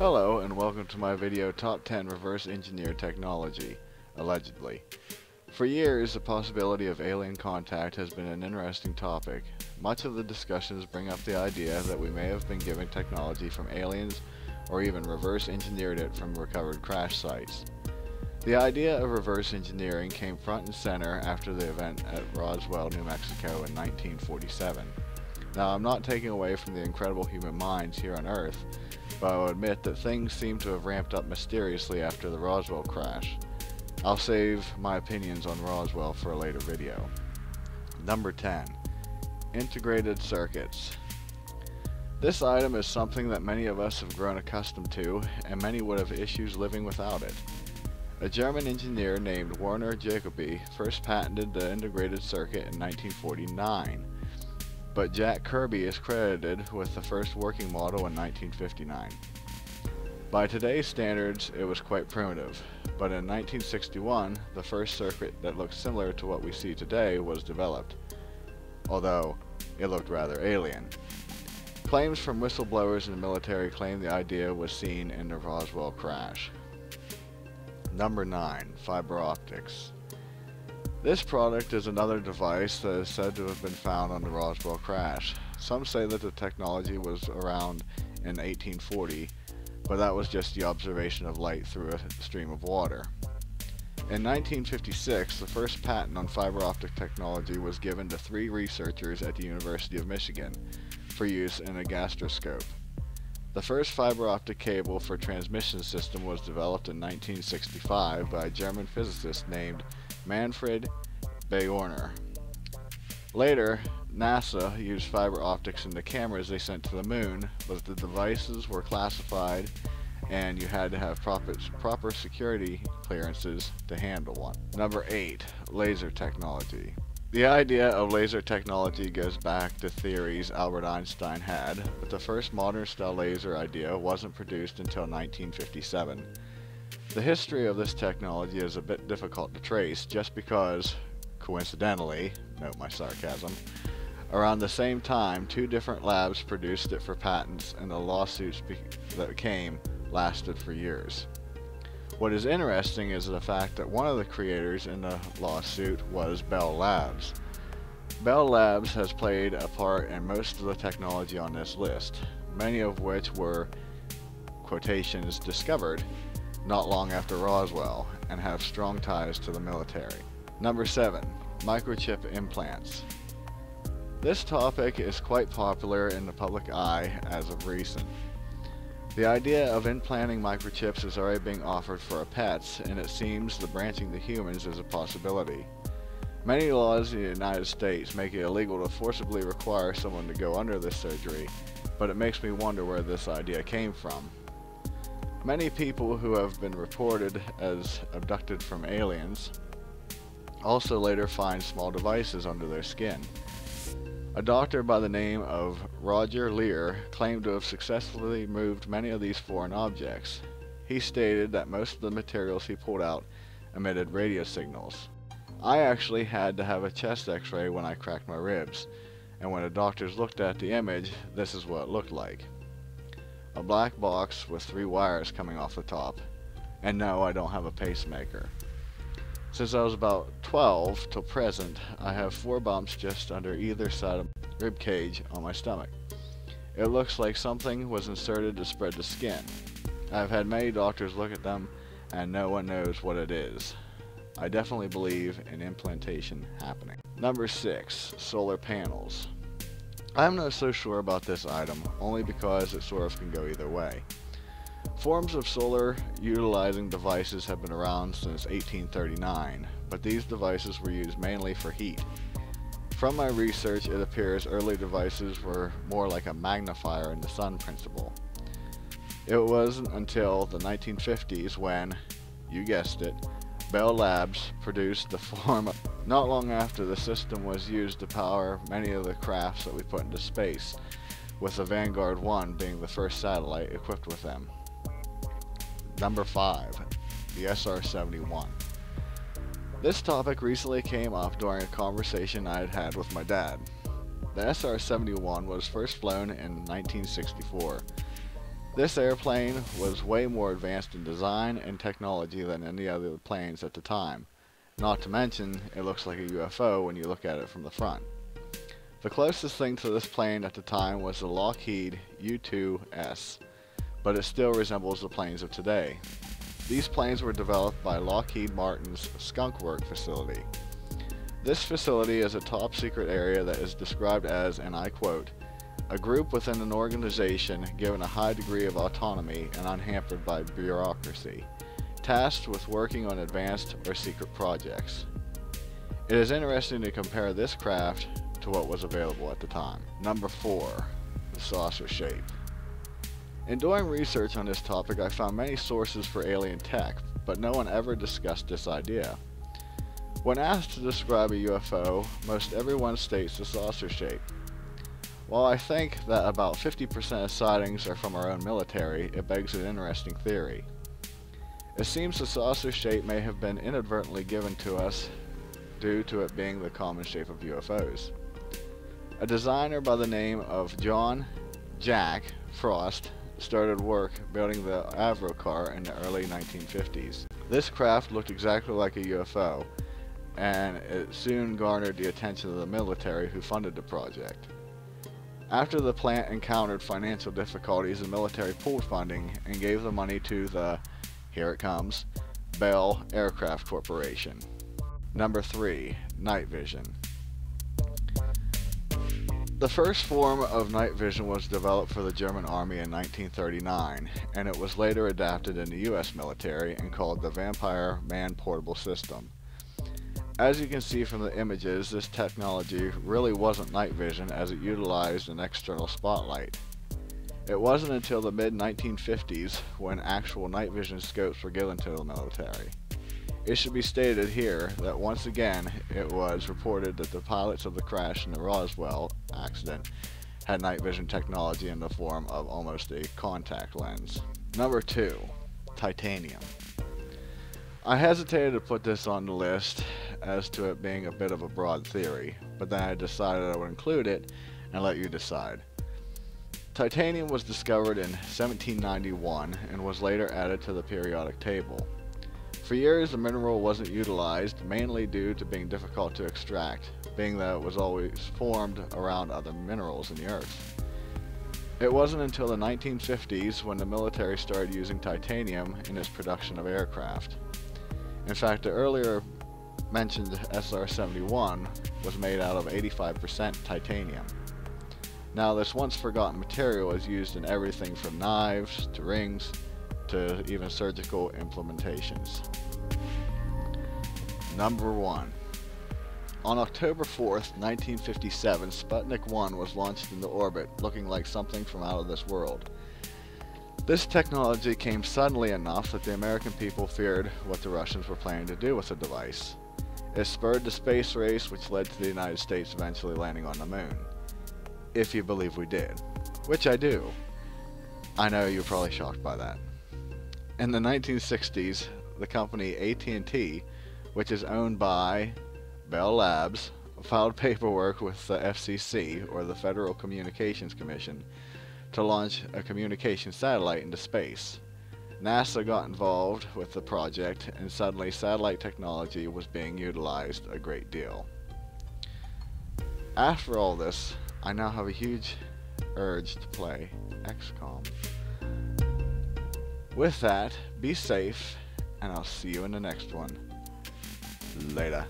Hello and welcome to my video Top 10 Reverse Engineer Technology, allegedly. For years, the possibility of alien contact has been an interesting topic. Much of the discussions bring up the idea that we may have been given technology from aliens or even reverse engineered it from recovered crash sites. The idea of reverse engineering came front and center after the event at Roswell, New Mexico in 1947. Now, I'm not taking away from the incredible human minds here on Earth, but I'll admit that things seem to have ramped up mysteriously after the Roswell crash. I'll save my opinions on Roswell for a later video. Number 10. Integrated Circuits. This item is something that many of us have grown accustomed to, and many would have issues living without it. A German engineer named Werner Jacobi first patented the integrated circuit in 1949 but Jack Kilby is credited with the first working model in 1959. By today's standards, it was quite primitive, but in 1961, the first circuit that looked similar to what we see today was developed, although it looked rather alien. Claims from whistleblowers in the military claim the idea was seen in the Roswell crash. Number 9. Fiber Optics this product is another device that is said to have been found on the Roswell crash. Some say that the technology was around in 1840, but that was just the observation of light through a stream of water. In 1956, the first patent on fiber optic technology was given to three researchers at the University of Michigan for use in a gastroscope. The first fiber optic cable for transmission system was developed in 1965 by a German physicist named Manfred Bajorner. Later, NASA used fiber optics in the cameras they sent to the moon, but the devices were classified and you had to have proper, proper security clearances to handle one. Number 8. Laser Technology. The idea of laser technology goes back to theories Albert Einstein had, but the first modern style laser idea wasn't produced until 1957. The history of this technology is a bit difficult to trace just because, coincidentally, note my sarcasm, around the same time two different labs produced it for patents and the lawsuits that came lasted for years. What is interesting is the fact that one of the creators in the lawsuit was Bell Labs. Bell Labs has played a part in most of the technology on this list, many of which were quotations discovered not long after Roswell and have strong ties to the military. Number 7. Microchip implants. This topic is quite popular in the public eye as of recent. The idea of implanting microchips is already being offered for pets, and it seems the branching to humans is a possibility. Many laws in the United States make it illegal to forcibly require someone to go under this surgery, but it makes me wonder where this idea came from. Many people who have been reported as abducted from aliens also later find small devices under their skin. A doctor by the name of Roger Leir claimed to have successfully moved many of these foreign objects. He stated that most of the materials he pulled out emitted radio signals. I actually had to have a chest x-ray when I cracked my ribs, and when the doctors looked at the image, this is what it looked like a black box with three wires coming off the top. And no, I don't have a pacemaker. Since I was about 12 till present, I have four bumps just under either side of the rib cage on my stomach. It looks like something was inserted to spread the skin. I've had many doctors look at them and no one knows what it is. I definitely believe in implantation happening. Number 6. Solar panels. I'm not so sure about this item, only because it sort of can go either way. Forms of solar utilizing devices have been around since 1839, but these devices were used mainly for heat. From my research, it appears early devices were more like a magnifier in the sun principle. It wasn't until the 1950s when, you guessed it, Bell Labs produced the form not long after the system was used to power many of the crafts that we put into space, with the Vanguard 1 being the first satellite equipped with them. Number 5. The SR-71. This topic recently came up during a conversation I had had with my dad. The SR-71 was first flown in 1964. This airplane was way more advanced in design and technology than any other planes at the time. Not to mention, it looks like a UFO when you look at it from the front. The closest thing to this plane at the time was the Lockheed U-2S, but it still resembles the planes of today. These planes were developed by Lockheed Martin's Skunk Work facility. This facility is a top secret area that is described as, and I quote, a group within an organization given a high degree of autonomy and unhampered by bureaucracy, tasked with working on advanced or secret projects. It is interesting to compare this craft to what was available at the time. Number 4. The saucer shape. In doing research on this topic I found many sources for alien tech, but no one ever discussed this idea. When asked to describe a UFO, most everyone states the saucer shape. While I think that about 50% of sightings are from our own military, it begs an interesting theory. It seems the saucer shape may have been inadvertently given to us due to it being the common shape of UFOs. A designer by the name of John Jack Frost started work building the Avrocar in the early 1950s. This craft looked exactly like a UFO, and it soon garnered the attention of the military who funded the project. After the plant encountered financial difficulties, the military pulled funding and gave the money to the, here it comes, Bell Aircraft Corporation. Number 3. Night Vision. The first form of night vision was developed for the German Army in 1939, and it was later adapted in the US military and called the Vampire Man Portable System. As you can see from the images, this technology really wasn't night vision as it utilized an external spotlight. It wasn't until the mid-1950s when actual night vision scopes were given to the military. It should be stated here that once again it was reported that the pilots of the crash in the Roswell accident had night vision technology in the form of almost a contact lens. Number 2. Titanium. I hesitated to put this on the list as to it being a bit of a broad theory, but then I decided I would include it and let you decide. Titanium was discovered in 1791 and was later added to the periodic table. For years the mineral wasn't utilized, mainly due to being difficult to extract, being that it was always formed around other minerals in the earth. It wasn't until the 1950s when the military started using titanium in its production of aircraft. In fact, the earlier mentioned SR-71 was made out of 85% titanium. Now this once forgotten material is used in everything from knives to rings to even surgical implementations. Number 1. On October 4th, 1957, Sputnik 1 was launched into orbit looking like something from out of this world. This technology came suddenly enough that the American people feared what the Russians were planning to do with the device. It spurred the space race which led to the United States eventually landing on the moon. If you believe we did. Which I do. I know you're probably shocked by that. In the 1960s, the company AT&T, which is owned by Bell Labs, filed paperwork with the FCC, or the Federal Communications Commission, to launch a communication satellite into space. NASA got involved with the project and suddenly satellite technology was being utilized a great deal. After all this, I now have a huge urge to play XCOM. With that, be safe, and I'll see you in the next one. Later.